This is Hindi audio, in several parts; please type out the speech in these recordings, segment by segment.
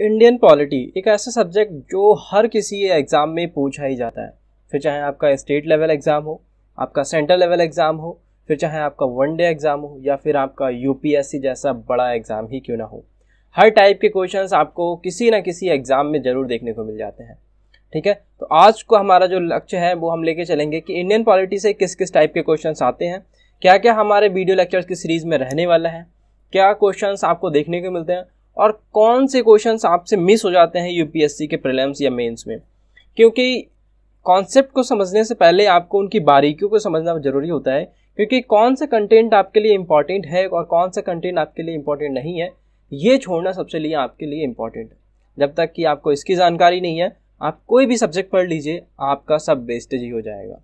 इंडियन पॉलिटी एक ऐसा सब्जेक्ट जो हर किसी एग्ज़ाम में पूछा ही जाता है। फिर चाहे आपका स्टेट लेवल एग्ज़ाम हो, आपका सेंट्रल लेवल एग्ज़ाम हो, फिर चाहे आपका वन डे एग्ज़ाम हो, या फिर आपका यूपीएससी जैसा बड़ा एग्ज़ाम ही क्यों ना हो। हर टाइप के क्वेश्चंस आपको किसी ना किसी एग्ज़ाम में ज़रूर देखने को मिल जाते हैं। ठीक है? तो आज को हमारा जो लक्ष्य है, वो हम लेके चलेंगे कि इंडियन पॉलिटी से किस किस टाइप के क्वेश्चंस आते हैं क्या क्या हमारे वीडियो लेक्चर्स की सीरीज़ में रहने वाला है, क्या क्वेश्चंस आपको देखने को मिलते हैं और कौन से क्वेश्चंस आपसे मिस हो जाते हैं यूपीएससी के प्रीलिम्स या मेंस में? क्योंकि कॉन्सेप्ट को समझने से पहले आपको उनकी बारीकियों को समझना ज़रूरी होता है, क्योंकि कौन सा कंटेंट आपके लिए इंपॉर्टेंट है और कौन सा कंटेंट आपके लिए इंपॉर्टेंट नहीं है, ये छोड़ना सबसे लिए आपके लिए इंपॉर्टेंट है। जब तक कि आपको इसकी जानकारी नहीं है, आप कोई भी सब्जेक्ट पढ़ लीजिए, आपका सब वेस्टेज ही हो जाएगा।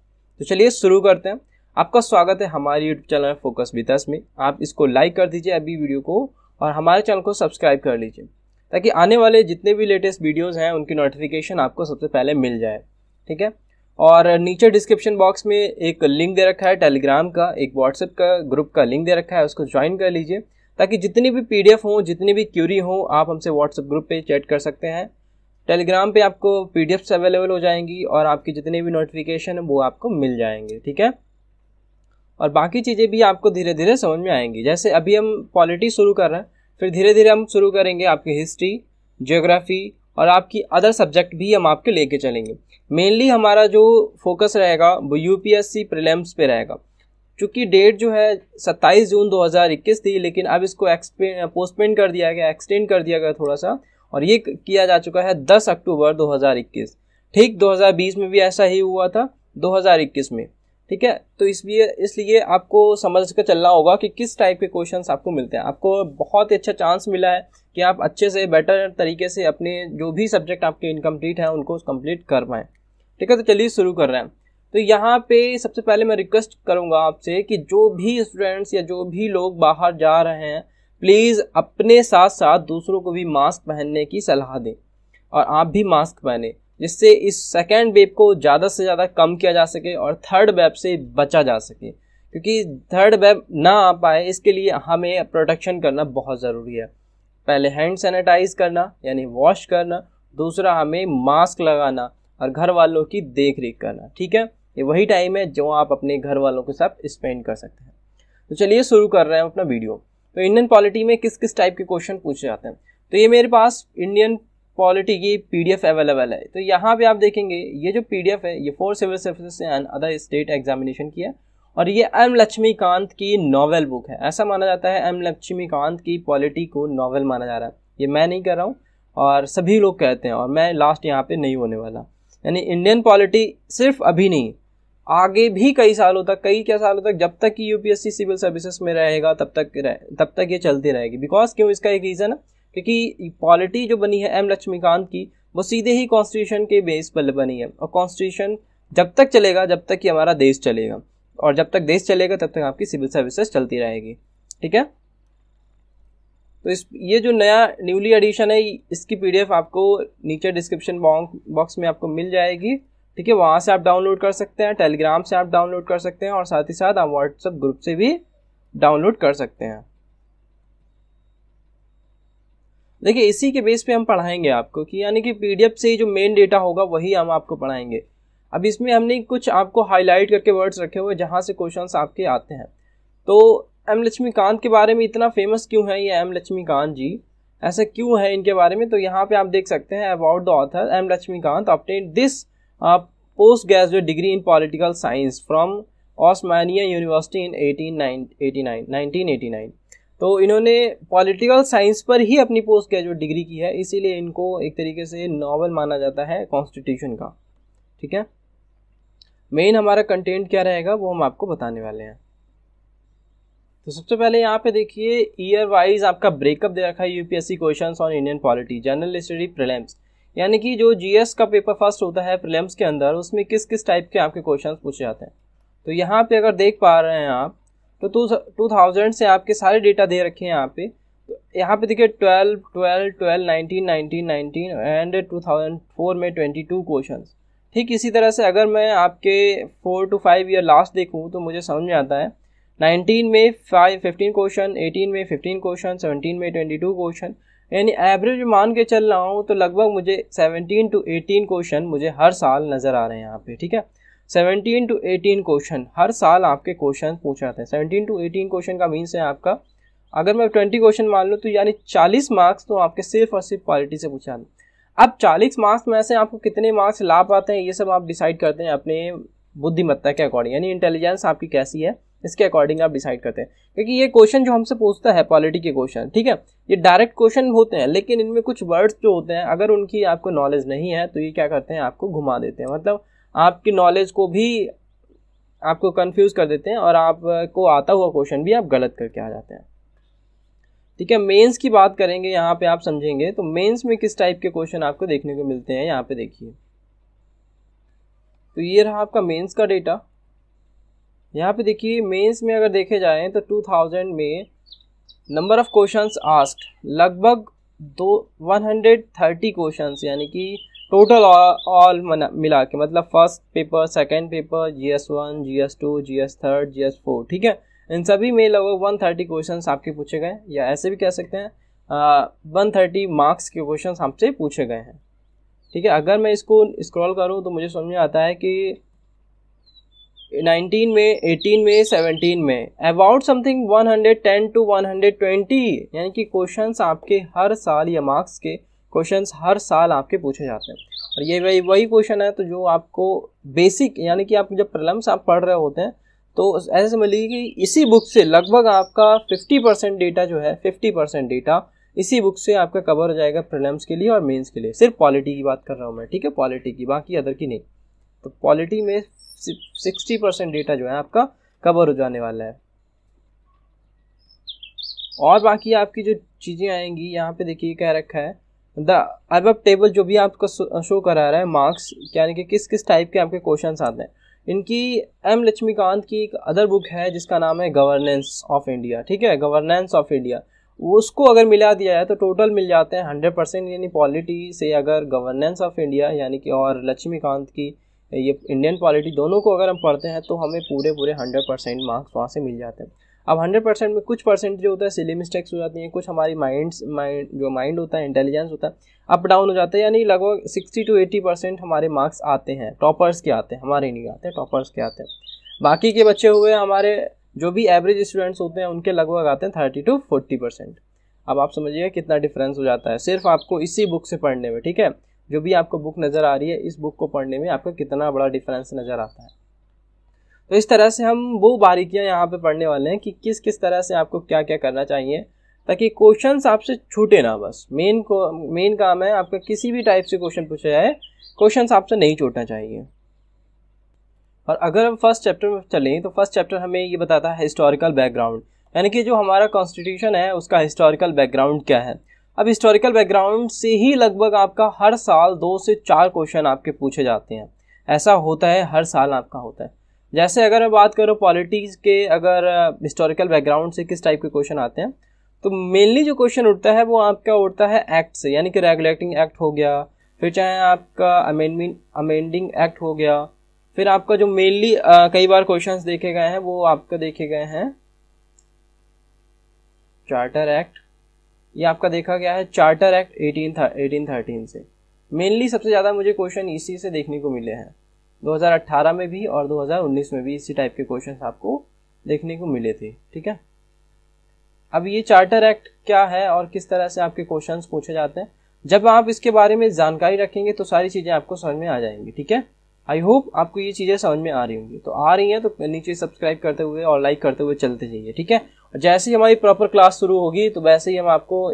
तो चलिए शुरू करते हैं। आपका स्वागत है हमारे यूट्यूब चैनल फोकस बितस में। आप इसको लाइक कर दीजिए अभी वीडियो को और हमारे चैनल को सब्सक्राइब कर लीजिए, ताकि आने वाले जितने भी लेटेस्ट वीडियोज़ हैं, उनकी नोटिफिकेशन आपको सबसे पहले मिल जाए। ठीक है? और नीचे डिस्क्रिप्शन बॉक्स में एक लिंक दे रखा है टेलीग्राम का, एक व्हाट्सएप का ग्रुप का लिंक दे रखा है, उसको ज्वाइन कर लीजिए, ताकि जितनी भी पी डी हो, जितनी भी क्यूरी हो, आप हमसे व्हाट्सएप ग्रुप पे चैट कर सकते हैं। टेलीग्राम पे आपको पी डी अवेलेबल हो जाएँगी और आपकी जितनी भी नोटिफिकेशन है, वो आपको मिल जाएँगे। ठीक है? और बाकी चीज़ें भी आपको धीरे धीरे समझ में आएँगी। जैसे अभी हम पॉलिटी शुरू कर रहे हैं, फिर धीरे धीरे हम शुरू करेंगे आपकी हिस्ट्री, जियोग्राफी और आपकी अदर सब्जेक्ट भी हम आपके लेके चलेंगे। मेनली हमारा जो फोकस रहेगा वो यूपीएससी प्रीलिम्स पे रहेगा। चूँकि डेट जो है 27 जून 2021 थी, लेकिन अब इसको पोस्टपेन कर दिया गया, एक्सटेंड कर दिया गया थोड़ा सा और ये किया जा चुका है 10 अक्टूबर 2021 ठीक 2020 में भी ऐसा ही हुआ था 2021 में। ठीक है? तो इसलिए इसलिए आपको समझ कर चलना होगा कि किस टाइप के क्वेश्चन आपको मिलते हैं। आपको बहुत ही अच्छा चांस मिला है कि आप अच्छे से बेटर तरीके से अपने जो भी सब्जेक्ट आपके इनकम्प्लीट हैं, उनको कंप्लीट कर पाएँ। ठीक है? तो चलिए शुरू कर रहे हैं। तो यहाँ पे सबसे पहले मैं रिक्वेस्ट करूँगा आपसे कि जो भी स्टूडेंट्स या जो भी लोग बाहर जा रहे हैं प्लीज़ अपने साथ साथ दूसरों को भी मास्क पहनने की सलाह दें। और आप भी मास्क पहने। जिससे इस सेकेंड वेव को ज़्यादा से ज़्यादा कम किया जा सके और थर्ड वेब से बचा जा सके। क्योंकि थर्ड वेब ना आ पाए, इसके लिए हमें प्रोटेक्शन करना बहुत ज़रूरी है। पहले हैंड सैनिटाइज करना, यानी वॉश करना, दूसरा हमें मास्क लगाना और घर वालों की देख रेख करना, ठीक है? ये वही टाइम है जो आप अपने घर वालों के साथ स्पेंड कर सकते हैं। तो चलिए शुरू कर रहे हैं अपना वीडियो तो इंडियन पॉलिटी में किस किस टाइप के क्वेश्चन पूछे जाते हैं? तो ये मेरे पास इंडियन पॉलिटी की पीडीएफ अवेलेबल है। तो यहाँ पे आप देखेंगे, ये जो पीडीएफ है, ये for civil services and other state examination की है और ये एम लक्ष्मीकांत की नॉवेल बुक है। ऐसा माना जाता है एम लक्ष्मीकांत की पॉलिटी को नॉवल माना जा रहा है। ये मैं नहीं कर रहा हूँ और सभी लोग कहते हैं और मैं लास्ट यहाँ पे नहीं होने वाला। यानी इंडियन पॉलिटी सिर्फ़ अभी नहीं, आगे भी कई सालों तक, कई क्या सालों तक, जब तक कि यूपीएससी सिविल सर्विसेज़ में रहेगा, तब तक तब तक ये चलती रहेगी। बिकॉज़ क्यों? इसका एक रीज़न है। क्योंकि पॉलिटी जो बनी है एम लक्ष्मीकांत की, वो सीधे ही कॉन्स्टिट्यूशन के बेस पर बनी है। और कॉन्स्टिट्यूशन जब तक चलेगा, जब तक कि हमारा देश चलेगा। और जब तक देश चलेगा, तब तक आपकी सिविल सर्विसेज़ चलती रहेगी। ठीक है? तो इस, ये जो नया न्यूली एडिशन है, इसकी पीडीएफ आपको नीचे डिस्क्रिप्शन बॉक्स में आपको मिल जाएगी। ठीक है? वहाँ से आप डाउनलोड कर सकते हैं टेलीग्राम से आप डाउनलोड कर सकते हैं, और साथ ही साथ आप व्हाट्सएप ग्रुप से भी डाउनलोड कर सकते हैं। देखिए, इसी के बेस पे हम पढ़ाएँगे आपको कि यानी कि पीडीएफ से जो मेन डेटा होगा, वही हम आपको पढ़ाएँगे। अब इसमें हमने कुछ आपको हाईलाइट करके वर्ड्स रखे हुए जहाँ से क्वेश्चंस आपके आते हैं। तो एम लक्ष्मीकांत के बारे में इतना फ़ेमस क्यों है ये एम लक्ष्मीकांत जी? ऐसा क्यों है इनके बारे में? तो यहाँ पे आप देख सकते हैं about the author M Laxmikanth obtained this post graduate degree in political science from Osmania University in eighteen nine eighty nine nineteen eighty nine तो इन्होंने पॉलिटिकल साइंस पर ही अपनी पोस्ट ग्रेजुएट डिग्री की है। इसीलिए इनको एक तरीके से नॉवल माना जाता है, कॉन्स्टिट्यूशन का। ठीक है? मेन हमारा कंटेंट क्या रहेगा, वो हम आपको बताने वाले हैं। तो सबसे पहले यहाँ पे देखिए ईयर वाइज आपका ब्रेकअप दे रखा है UPSC questions on Indian polity general study prelims यानी कि जो जीएस का पेपर फ़र्स्ट होता है प्रिलिम्स के अंदर, उसमें किस किस टाइप के आपके क्वेश्चंस पूछे जाते हैं। तो यहाँ पे अगर देख पा रहे हैं आप तो टू टू थाउज़ेंड से आपके सारे डेटा दे रखे हैं यहाँ पे। तो यहाँ पे देखिए twelve twelve twelve nineteen nineteen nineteen and two thousand four में ट्वेंटी टू क्वेश्चन ठीक, इसी तरह से अगर मैं आपके four to five year last देखूँ तो मुझे समझ में आता है। नाइनटीन में फाइव फिफ्टीन क्वेश्चन एटीन में फिफ्टीन क्वेश्चन सेवनटीन में ट्वेंटी टू क्वेश्चन यानी एवरेज मान के चल रहा हूँ तो लगभग मुझे 17 टू 18 क्वेश्चन मुझे हर साल नज़र आ रहे हैं यहाँ पे। ठीक है? 17 टू 18 क्वेश्चन हर साल आपके क्वेश्चन पूछ जाते हैं। 17 टू 18 क्वेश्चन का मीन्स है आपका, अगर मैं 20 क्वेश्चन मान लूँ तो यानी 40 मार्क्स तो आपके सिर्फ़ और सिर्फ़ क्वालिटी से पूछा अब 40 मार्क्स में से आपको कितने मार्क्स ला पाते हैं, ये सब आप डिसाइड करते हैं अपने बुद्धिमत्ता के अकॉर्डिंग यानी इंटेलिजेंस आपकी कैसी है, इसके अकॉर्डिंग आप डिसाइड करते हैं। क्योंकि ये क्वेश्चन जो हमसे पूछता है पॉलिटी के क्वेश्चन ठीक है? ये डायरेक्ट क्वेश्चन होते हैं, लेकिन इनमें कुछ वर्ड्स जो होते हैं, अगर उनकी आपको नॉलेज नहीं है तो ये क्या करते हैं, आपको घुमा देते हैं। मतलब आपकी नॉलेज को भी आपको कंफ्यूज कर देते हैं और आपको आता हुआ क्वेश्चन भी आप गलत करके आ जाते हैं। ठीक है मेंस की बात करेंगे, यहाँ पे आप समझेंगे तो मेंस में किस टाइप के क्वेश्चन आपको देखने को मिलते हैं, यहाँ पे देखिए। तो ये रहा आपका मेंस का डेटा यहाँ पे देखिए मेंस में अगर देखे जाए तो 2000 में नंबर ऑफ़ क्वेश्चंस आस्क्ड लगभग दो 130 क्वेश्चंस यानी कि टोटल ऑल मिला के मतलब first paper second paper G S one G S two G S third G S four ठीक है? इन सभी में लगभग वन थर्टी क्वेश्चन आपके पूछे गए या ऐसे भी कह सकते हैं वन थर्टी मार्क्स के क्वेश्चन आपसे पूछे गए हैं, ठीक है? अगर मैं इसको स्क्रॉल करूँ तो मुझे समझ में आता है कि 19 में 18 में 17 में अबाउट समथिंग 110 टू 120 यानी कि क्वेश्चंस आपके हर साल या मार्क्स के क्वेश्चंस हर साल आपके पूछे जाते हैं। और ये वही वही क्वेश्चन है तो जो आपको बेसिक यानी कि आप जब प्रलम्स आप पढ़ रहे होते हैं तो ऐसे समझ लीजिए कि इसी बुक से लगभग आपका 50 परसेंट डेटा जो है 50 परसेंट डेटा इसी बुक से आपका कवर हो जाएगा प्रिलिम्स के लिए और मेंस के लिए। सिर्फ़ पॉलिटी की बात कर रहा हूँ मैं, ठीक है? पॉलिटी की, बाकी अदर की नहीं। तो पॉलिटी में सिक्सटी परसेंट डेटा जो है आपका कवर हो जाने वाला है। और बाकी आपकी जो चीज़ें आएँगी, यहाँ पे देखिए कह रखा है द अब टेबल जो भी आपको शो करा रहा है मार्क्स यानी कि किस किस टाइप के आपके क्वेश्चन आते हैं। इनकी एम लक्ष्मीकांत की एक अदर बुक है, जिसका नाम है गवर्नेंस ऑफ़ इंडिया ठीक है? गवर्नेंस ऑफ़ इंडिया उसको अगर मिला दिया है तो टोटल मिल जाते हैं हंड्रेड परसेंट यानी पॉलिटी से अगर गवर्नेंस ऑफ़ इंडिया यानी कि और लक्ष्मीकांत की ये इंडियन पॉलिटी दोनों को अगर हम पढ़ते हैं तो हमें पूरे पूरे हंड्रेड परसेंट मार्क्स वहाँ से मिल जाते हैं। अब हंड्रेड परसेंट में कुछ परसेंट जो होता है सिली मिस्टेक्स हो जाती हैं, कुछ हमारी माइंड्स माइंड जो माइंड होता है इंटेलिजेंस होता है अप डाउन हो जाता है, यानी लगभग सिक्सटी टू एटी परसेंट हमारे मार्क्स आते हैं टॉपर्स के आते हैं, हमारे नहीं आते टॉपर्स के आते हैं। बाकी के बच्चे हुए हमारे जो भी एवरेज स्टूडेंट्स होते हैं, उनके लगभग आते हैं थर्टी टू फोर्टी परसेंट अब आप समझिए कितना डिफरेंस हो जाता है, सिर्फ़ आपको इसी बुक से पढ़ने में, ठीक है? जो भी आपको बुक नज़र आ रही है, इस बुक को पढ़ने में आपका कितना बड़ा डिफरेंस नज़र आता है। तो इस तरह से हम वो बारीकियाँ यहाँ पे पढ़ने वाले हैं कि किस किस तरह से आपको क्या क्या करना चाहिए, ताकि क्वेश्चन आपसे छूटे ना बस। मेन को मेन काम है आपका किसी भी टाइप से क्वेश्चन पूछा जाए क्वेश्चन आपसे नहीं छूटना चाहिए। और अगर हम फ़र्स्ट चैप्टर में चलें तो फ़र्स्ट चैप्टर हमें ये बताता है हिस्टोरिकल बैकग्राउंड यानी कि जो हमारा कॉन्स्टिट्यूशन है, उसका हिस्टोरिकल बैकग्राउंड क्या है? अब हिस्टोरिकल बैकग्राउंड से ही लगभग आपका हर साल दो से चार क्वेश्चन आपके पूछे जाते हैं। ऐसा होता है, हर साल आपका होता है। जैसे अगर मैं बात करूँ पॉलिटिक्स के, अगर हिस्टोरिकल बैकग्राउंड से किस टाइप के क्वेश्चन आते हैं तो मेनली जो क्वेश्चन उठता है, वो आपका उठता है एक्ट से, यानी कि रेगुलेटिंग एक्ट हो गया, फिर चाहे आपका अमेंडमेंट अमेंडिंग एक्ट हो गया, फिर आपका जो मेनली कई बार क्वेश्चंस देखे गए हैं, वो आपका देखे गए हैं चार्टर एक्ट ये आपका देखा गया है charter act eighteen eighteen thirteen से। मेनली सबसे ज़्यादा मुझे क्वेश्चन इसी से देखने को मिले हैं। 2018 में भी और 2019 में भी इसी टाइप के क्वेश्चन आपको देखने को मिले थे, ठीक है? अब ये चार्टर एक्ट क्या है और किस तरह से आपके क्वेश्चन पूछे जाते हैं? जब आप इसके बारे में जानकारी रखेंगे तो सारी चीज़ें आपको समझ में आ जाएँगी, ठीक है? आई होप आपको ये चीज़ें समझ में आ रही होंगी। तो आ रही हैं तो नीचे सब्सक्राइब करते हुए और लाइक करते हुए चलते जाइए, ठीक है? जैसे ही हमारी प्रॉपर क्लास शुरू होगी तो वैसे ही हम आपको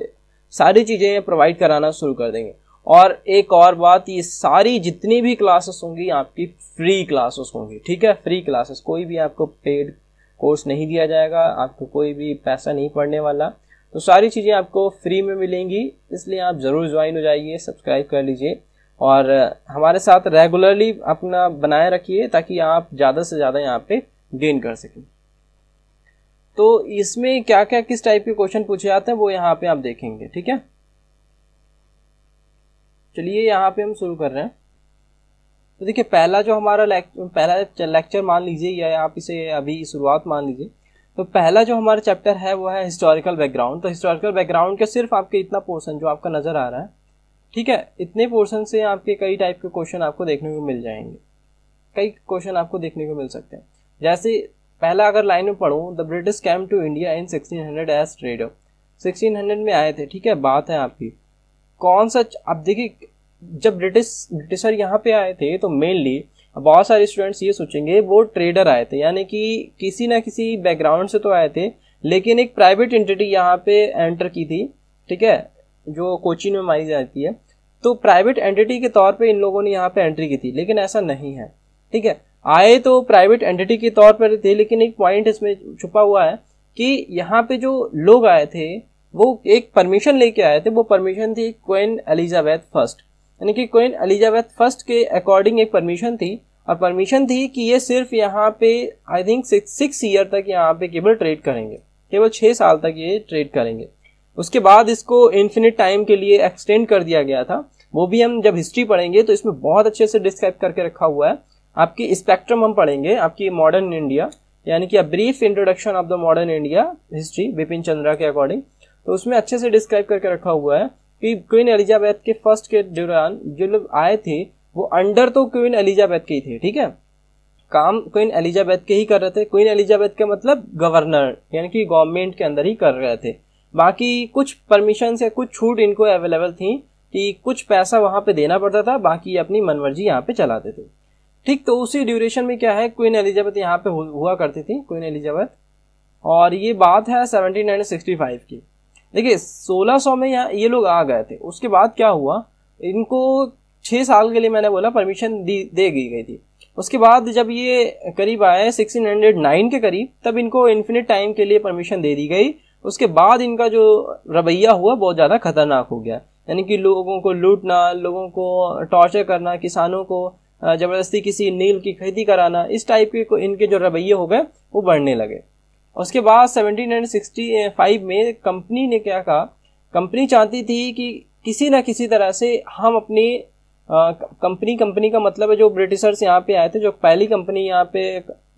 सारी चीज़ें प्रोवाइड कराना शुरू कर देंगे। और एक और बात, ये सारी जितनी भी क्लासेस होंगी, आपकी फ्री क्लासेस होंगी, ठीक है? फ्री क्लासेस कोई भी आपको पेड कोर्स नहीं दिया जाएगा, आपको कोई भी पैसा नहीं पड़ने वाला तो सारी चीज़ें आपको फ्री में मिलेंगी, इसलिए आप ज़रूर ज्वाइन हो जाइए सब्सक्राइब कर लीजिए, और हमारे साथ रेगुलरली अपना बनाए रखिए, ताकि आप ज़्यादा से ज़्यादा यहाँ पे गेन कर सकें। तो इसमें क्या क्या किस टाइप के क्वेश्चन पूछे जाते हैं, वो यहाँ पे आप देखेंगे, ठीक है? चलिए यहाँ पे हम शुरू कर रहे हैं। तो देखिए, पहला जो हमारा पहला लेक्चर मान लीजिए या आप इसे अभी शुरुआत मान लीजिए। तो पहला जो हमारा चैप्टर है, वो है हिस्टोरिकल बैकग्राउंड तो हिस्टोरिकल बैकग्राउंड के सिर्फ़ आपके इतना पोर्सन जो आपका नज़र आ रहा है। ठीक है, इतने पोर्सन से आपके कई टाइप के क्वेश्चन आपको देखने को मिल जाएँगे। कई क्वेश्चन आपको देखने को मिल सकते हैं। जैसे पहला अगर लाइन में पढ़ूँ the British came to India in 1600 as trader 1600 में आए थे। ठीक है, बात है आपकी। कौन सा अब देखिए, जब ब्रिटिश ब्रिटिशर यहाँ पे आए थे तो मेनली बहुत सारे स्टूडेंट्स ये सोचेंगे, वो ट्रेडर आए थे, यानी कि किसी ना किसी बैकग्राउंड से तो आए थे, लेकिन एक प्राइवेट एंटिटी यहाँ पे एंटर की थी, ठीक है, जो कोचिन में मानी जाती है। तो प्राइवेट एंटिटी के तौर पे इन लोगों ने यहाँ पे एंट्री की थी, लेकिन ऐसा नहीं है, ठीक है। आए तो प्राइवेट एंटिटी के तौर पर थे, लेकिन एक पॉइंट इसमें छुपा हुआ है कि यहाँ पे जो लोग आए थे वो एक परमिशन लेके आए थे, वो परमिशन थी क्वीन एलिजाबेथ फ़र्स्ट यानी कि क्वीन एलिजाबेथ फ़र्स्ट के अकॉर्डिंग एक परमिशन थी, और परमिशन थी कि ये सिर्फ़ यहाँ पे आई थिंक सिक्स ईयर तक यहाँ पे केवल ट्रेड करेंगे। केवल छह साल तक ये ट्रेड करेंगे। उसके बाद इसको इन्फिनिट टाइम के लिए एक्सटेंड कर दिया गया था। वो भी हम जब हिस्ट्री पढ़ेंगे तो इसमें बहुत अच्छे से डिस्क्राइब करके रखा हुआ है। आपकी स्पेक्ट्रम हम पढ़ेंगे, आपकी मॉडर्न इंडिया यानी कि a brief introduction of the modern India history Bipin Chandra के अकॉर्डिंग तो उसमें अच्छे से डिस्क्राइब करके रखा हुआ है कि क्वीन एलिजाबेथ के फ़र्स्ट के दौरान जो लोग आए थे, वो अंडर तो क्वीन एलिजाबेथ के ही थे, ठीक है? काम क्वीन एलिजाबेथ के ही कर रहे थे। क्वीन एलिजाबेथ के मतलब गवर्नर यानी कि गवर्नमेंट के अंदर ही कर रहे थे। बाकी कुछ परमिशन या कुछ छूट इनको अवेलेबल थी कि कुछ पैसा वहाँ पे देना पड़ता था, बाकी अपनी मनमर्जी यहाँ पे चलाते थे। ठीक तो उसी ड्यूरेशन में क्या है? क्वीन एलिजाबेथ यहाँ पे हुआ करती थी क्वीन एलिजाबेथ और ये बात है सेवनटीन की। देखिए 1600 में यहाँ ये लोग आ गए थे। उसके बाद क्या हुआ? इनको छह साल के लिए मैंने बोला परमिशन दी, दे दी गई थी। उसके बाद जब ये करीब आए 1609 के करीब, तब इनको इन्फिनिट टाइम के लिए परमिशन दे दी गई। उसके बाद इनका जो रवैया हुआ, बहुत ज़्यादा खतरनाक हो गया। यानी कि लोगों को लूटना, लोगों को टॉर्चर करना, किसानों को ज़बरदस्ती किसी नील की खेती कराना, इस टाइप के इनके जो रवैये हो गए, वो बढ़ने लगे। उसके बाद सेवनटीन में कंपनी ने क्या कहा? कंपनी चाहती थी कि किसी ना किसी तरह से हम अपनी कंपनी कंपनी का मतलब है जो ब्रिटिशर्स यहाँ पे आए थे, जो पहली कंपनी यहाँ पे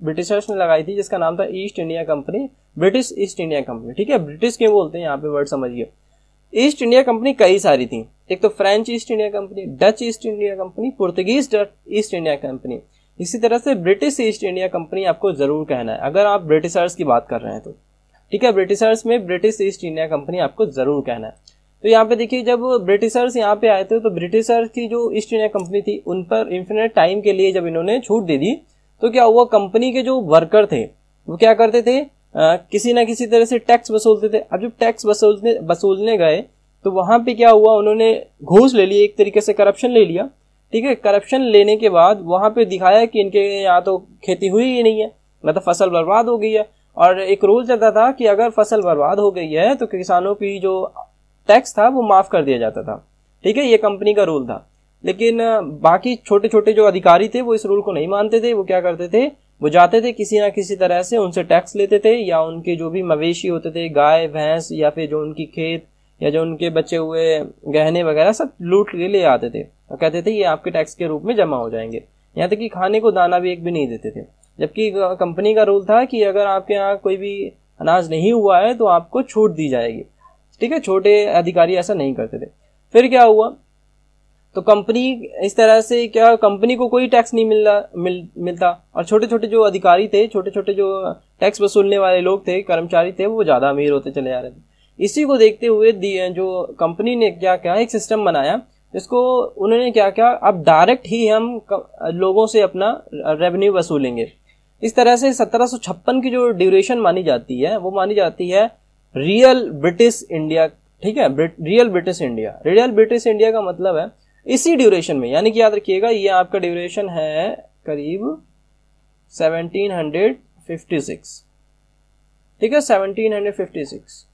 ब्रिटिशर्स ने लगाई थी, जिसका नाम था East India Company British East India Company ठीक है? ब्रिटिश क्यों बोलते हैं यहाँ पे वर्ड समझिए। ईस्ट इंडिया कंपनी कई सारी थी। एक तो French East India Company Dutch East India Company Portuguese East India Company इसी तरह से ब्रिटिश ईस्ट इंडिया कंपनी आपको ज़रूर कहना है। अगर आप ब्रिटिशर्स की बात कर रहे हैं तो। ठीक है ब्रिटिशर्स में ब्रिटिश ईस्ट इंडिया कंपनी आपको ज़रूर कहना है। तो यहाँ पे देखिए जब ब्रिटिशर्स यहाँ पे आए थे तो ब्रिटिशर्स की जो ईस्ट इंडिया कंपनी थी उन पर इन्फिनिट टाइम के लिए जब इन्होंने छूट दे दी तो क्या हुआ कंपनी के जो वर्कर थे वो क्या करते थे? आ, किसी ना किसी तरह से टैक्स वसूलते थे। अब जब टैक्स वसूलने वसूलने गए तो वहाँ पे क्या हुआ उन्होंने घूस ले ली एक तरीके से करप्शन ले लिया। ठीक है करप्शन लेने के बाद वहाँ पे दिखाया कि इनके यहाँ तो खेती हुई ही नहीं है मतलब फ़सल बर्बाद हो गई है। और एक रूल चलता था कि अगर फ़सल बर्बाद हो गई है तो किसानों की जो टैक्स था, वो माफ़ कर दिया जाता था। ठीक है, ये कंपनी का रूल था। लेकिन, बाकी छोटे छोटे जो अधिकारी थे, वो इस रूल को नहीं मानते थे। वो क्या करते थे? वो जाते थे किसी ना किसी तरह से, उनसे टैक्स लेते थे, या उनके जो भी मवेशी होते थे, गाय, भैंस, या फिर जो उनकी खेत, या जो उनके बचे हुए गहने वगैरह, सब लूट के ले आते थे। और कहते थे, ये आपके टैक्स के रूप में जमा हो जाएँगे। यहाँ तक कि खाने को दाना भी एक भी नहीं देते थे। जबकि कंपनी का रूल था कि अगर आपके यहाँ कोई भी अनाज नहीं हुआ है तो आपको छूट दी जाएगी। ठीक है? छोटे अधिकारी ऐसा नहीं करते थे। फिर क्या हुआ? तो कंपनी इस तरह से क्या कंपनी को कोई टैक्स नहीं मिल मिल, मिलता। और छोटे छोटे जो अधिकारी थे छोटे छोटे जो टैक्स वसूलने वाले लोग थे, कर्मचारी थे, वो ज़्यादा अमीर होते चले जा रहे थे। इसी को देखते हुए जो कंपनी ने क्या क्या, एक सिस्टम बनाया। जिसको उन्होंने क्या क्या, अब डायरेक्ट ही हम लोगों से अपना रेवेन्यू वसूलेंगे। इस तरह से सत्रह की जो ड्यूरेशन मानी जाती है, वो मानी जाती है रियल ब्रिटिश इंडिया ठीक है? Real British India real British India का मतलब है इसी ड्यूरेशन में। यानी कि याद रखिएगा, ये आपका ड्यूरेशन है करीब 1756 ठीक है? 1756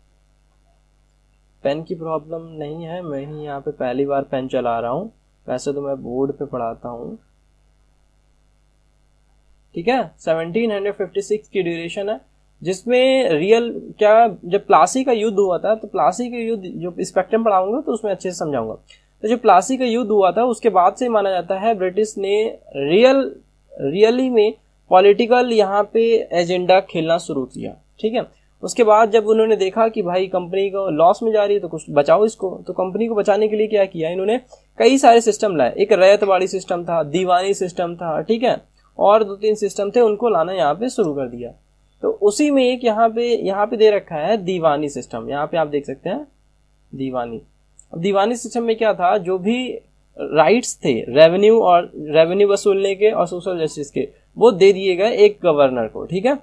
पेन की प्रॉब्लम नहीं है। मैं ही यहाँ पे पहली बार पेन चला रहा हूँ। वैसे तो मैं बोर्ड पे पढ़ाता हूँ। ठीक है? 1756 की ड्यूरेशन है, जिसमें रियल क्या जब प्लासी का युद्ध हुआ था तो प्लासी का युद्ध जो स्पेक्ट्रम पढ़ाऊँगा तो उसमें अच्छे से समझाऊँगा। तो जो प्लासी का युद्ध हुआ था, उसके बाद से माना जाता है ब्रिटिश ने रियल रियली में पॉलिटिकल यहाँ पे एजेंडा खेलना शुरू किया। ठीक है? उसके बाद जब उन्होंने देखा कि भाई कंपनी को लॉस में जा रही है तो कुछ बचाओ इसको। तो कंपनी को बचाने के लिए क्या किया? इन्होंने कई सारे सिस्टम लाए। एक रैयतवाड़ी सिस्टम था, दीवानी सिस्टम था, ठीक है? और दो तीन सिस्टम थे, उनको लाना यहाँ पे शुरू कर दिया। तो उसी में एक यहाँ पे यहाँ पे दे रखा है दीवानी सिस्टम यहाँ पे आप देख सकते हैं, दीवानी। अब दीवानी सिस्टम में क्या था? जो भी राइट्स थे रेवेन्यू और रेवेन्यू वसूलने के और सोशल जस्टिस के, वो दे दिए गए एक गवर्नर को, ठीक है?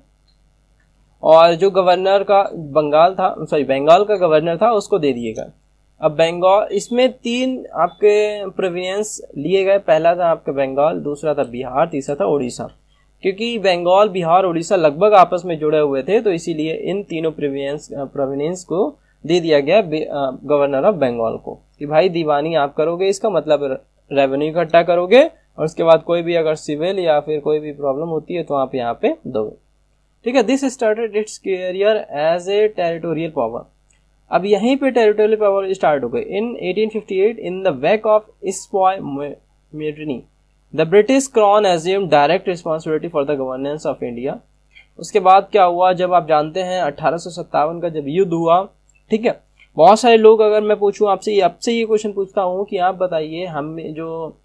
और जो गवर्नर का बंगाल था सॉरी बंगाल का गवर्नर था, उसको दे दिए गए। अब बंगाल, इसमें तीन आपके प्रोविनेंस लिए गए। पहला था आपका बंगाल, दूसरा था बिहार, तीसरा था उड़ीसा क्योंकि बंगाल, बिहार उड़ीसा लगभग आपस में जुड़े हुए थे तो इसीलिए इन तीनों प्रोविनेंस प्रोविनेंस को दे दिया गया गवर्नर ऑफ़ बंगाल को। कि भाई, दीवानी आप करोगे, इसका मतलब रेवेन्यू इकट्ठा करोगे, और उसके बाद कोई भी अगर सिविल या फिर कोई भी प्रॉब्लम होती है तो आप यहाँ पे दोगे। ठीक है this started its career as a territorial power अब यहीं पे टेरिटोरियल पावर स्टार्ट हो गए in 1858 in the back of sepoy mutiny the British crown assume direct responsibility for the governance of India उसके बाद क्या हुआ? जब आप जानते हैं, अठारह का जब युद्ध हुआ, ठीक है? बहुत सारे लोग, अगर मैं पूछूँ आपसे आपसे ये क्वेश्चन पूछता हूँ कि आप बताइए, हम जो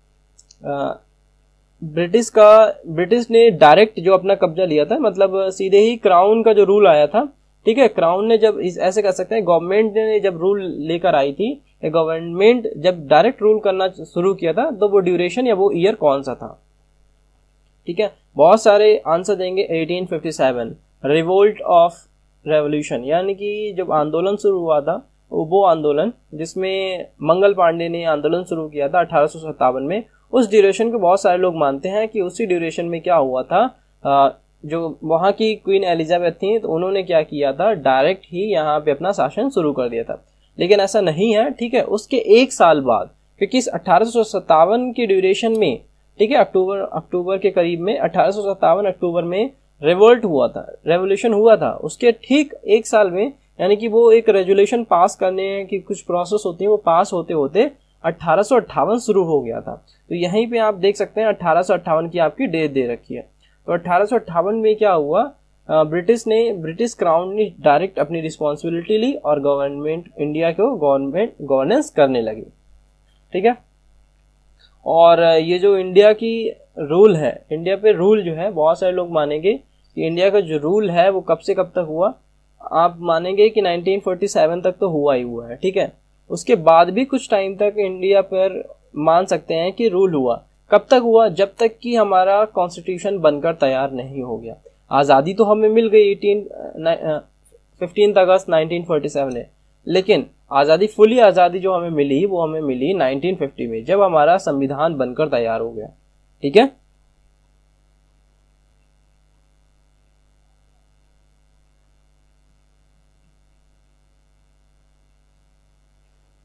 ब्रिटिश का, ब्रिटिश ने डायरेक्ट जो अपना कब्जा लिया था मतलब सीधे ही क्राउन का जो रूल आया था, ठीक है, क्राउन ने जब इस, ऐसे कह सकते हैं, गवर्नमेंट ने जब रूल लेकर आई थी गवर्नमेंट जब डायरेक्ट रूल करना शुरू किया था तो वो ड्यूरेशन या वो ईयर कौन सा था? ठीक है, बहुत सारे आंसर देंगे 1857 रिवोल्ट ऑफ़ रेवोल्यूशन, यानी कि जब आंदोलन शुरू हुआ था वो आंदोलन, जिसमें मंगल पांडे ने आंदोलन शुरू किया था अठारह में, उस ड्यूरेशन को बहुत सारे लोग मानते हैं कि उसी ड्यूरेशन में क्या हुआ था। जो वहाँ की क्वीन एलिजाबेथ थी तो उन्होंने क्या किया था? डायरेक्ट ही यहाँ पे अपना शासन शुरू कर दिया था। लेकिन ऐसा नहीं है, ठीक है? उसके एक साल बाद, क्योंकि इस अठारह की ड्यूरेशन में, ठीक है? अक्टूबर अक्टूबर के करीब में, अठारह अक्टूबर में रिवोल्ट हुआ था रेवोल्यूशन हुआ था। उसके ठीक एक साल में यानी कि वो एक रेजुलेशन पास करने की कुछ प्रोसेस होती है, वो पास होते होते अठारह शुरू हो गया था। तो यहीं पे आप देख सकते हैं अठारह की आपकी डेट दे रखी है। तो अठारह में क्या हुआ? ब्रिटिश ने ब्रिटिश क्राउन ने डायरेक्ट अपनी रिस्पॉन्सिबिलिटी ली और गवर्नमेंट इंडिया को गवर्नमेंट गवर्नेंस करने लगी। ठीक है? और ये जो इंडिया की रूल है इंडिया पे रूल जो है, बहुत सारे लोग मानेंगे कि इंडिया का जो रूल है, वो कब से कब तक हुआ? आप मानेंगे कि 1947 तक तो हुआ ही हुआ है, ठीक है? उसके बाद भी कुछ टाइम तक इंडिया पर मान सकते हैं कि रूल हुआ। कब तक हुआ? जब तक कि हमारा कॉन्स्टिट्यूशन बनकर तैयार नहीं हो गया। आज़ादी तो हमें मिल गई एटीन फिफ्टीन अगस्त 1947 है लेकिन आज़ादी फुली आज़ादी जो हमें मिली, वो हमें मिली 1950 में, जब हमारा संविधान बनकर तैयार हो गया। ठीक है?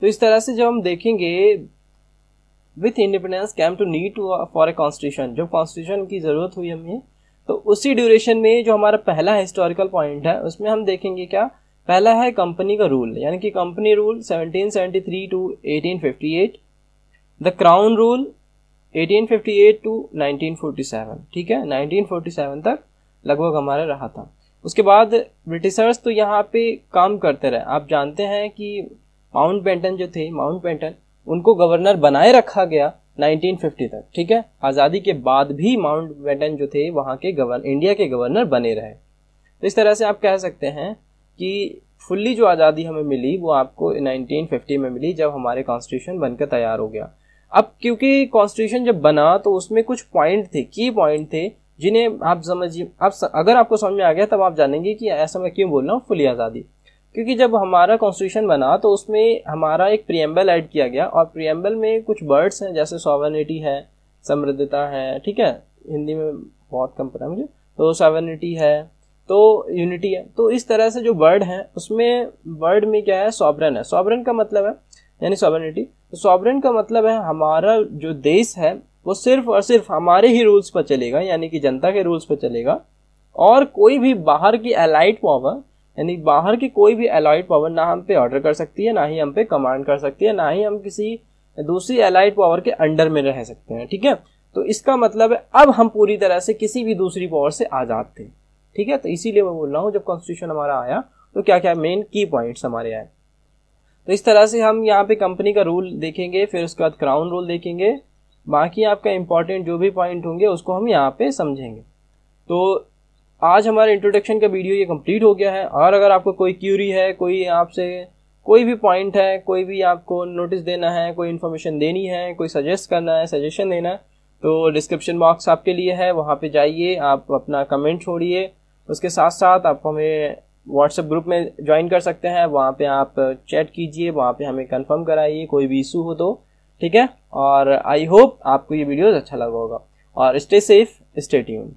तो इस तरह से जब हम देखेंगे with independence came to need to for a constitution जब कॉन्स्टिट्यूशन की ज़रूरत हुई हमें तो उसी ड्यूरेशन में जो हमारा पहला हिस्टोरिकल पॉइंट है, उसमें हम देखेंगे क्या? पहला है कंपनी का रूल यानी कि company rule 1773 to 1858 the crown rule 1858 to 1947 ठीक है? 1947 तक लगभग हमारा रहा था। उसके बाद ब्रिटिशर्स तो यहाँ पे काम करते रहे। आप जानते हैं कि माउंट बेंटन जो थे, माउंट बेंटन, उनको गवर्नर बनाए रखा गया 1950 तक, ठीक है? आज़ादी के बाद भी माउंट बेटन जो थे, वहाँ के गवर्नर इंडिया के गवर्नर बने रहे। तो इस तरह से आप कह सकते हैं कि फुल्ली जो आज़ादी हमें मिली, वो आपको 1950 में मिली जब हमारे कॉन्स्टिट्यूशन बनकर तैयार हो गया। अब क्योंकि कॉन्स्टिट्यूशन जब बना तो उसमें कुछ पॉइंट थे की पॉइंट थे, जिन्हें आप समझिए, आप अगर आपको समझ में आ गया, तब आप जानेंगे कि ऐसा मैं क्यों बोल रहा हूँ फुली आज़ादी। क्योंकि जब हमारा कॉन्स्टिट्यूशन बना तो उसमें हमारा एक प्रियम्बल ऐड किया गया और प्रियम्बल में कुछ वर्ड्स हैं, जैसे सॉवर्निटी है, समृद्धता है, ठीक है? हिंदी में बहुत कम पता है मुझे। तो सॉवर्निटी है तो यूनिटी है। तो इस तरह से जो वर्ड है, उसमें वर्ड में क्या है? सॉबरन है। सॉबरन का मतलब है, यानी सॉवर्निटी तो सॉबरन का मतलब है, हमारा जो देश है, वो सिर्फ़ और सिर्फ़ हमारे ही रूल्स पर चलेगा, यानी कि जनता के रूल्स पर चलेगा। और कोई भी बाहर की एलाइट पावर यानी बाहर की कोई भी अलाइड पावर ना हम पे ऑर्डर कर सकती है, ना ही हम पे कमांड कर सकती है, ना ही हम किसी दूसरी एलाइड पावर के अंडर में रह सकते हैं, ठीक है? तो इसका मतलब है, अब हम पूरी तरह से किसी भी दूसरी पावर से आज़ाद थे, ठीक है? तो इसीलिए मैं बोल रहा हूँ, जब कॉन्स्टिट्यूशन हमारा आया तो क्या क्या मेन की पॉइंट्स हमारे आए। तो इस तरह से हम यहाँ पे कंपनी का रूल देखेंगे, फिर उसके बाद क्राउन रूल देखेंगे, बाकी आपका इंपॉर्टेंट जो भी पॉइंट होंगे, उसको हम यहाँ पे समझेंगे। तो आज हमारे इंट्रोडक्शन का वीडियो ये कंप्लीट हो गया है। और अगर आपको कोई क्यूरी है, कोई आपसे कोई भी पॉइंट है, कोई भी आपको नोटिस देना है, कोई इन्फॉर्मेशन देनी है, कोई सजेस्ट करना है सजेशन देना है तो डिस्क्रिप्शन बॉक्स आपके लिए है। वहाँ पे जाइए, आप अपना कमेंट छोड़िए। उसके साथ साथ आप हमें व्हाट्सएप ग्रुप में ज्वाइन कर सकते हैं। वहाँ पे आप चैट कीजिए, वहाँ पे हमें कंफर्म कराइए, कोई भी इशू हो तो। ठीक है? और आई होप आपको ये वीडियो अच्छा लगा होगा। और स्टे सेफ़ स्टे ट्यून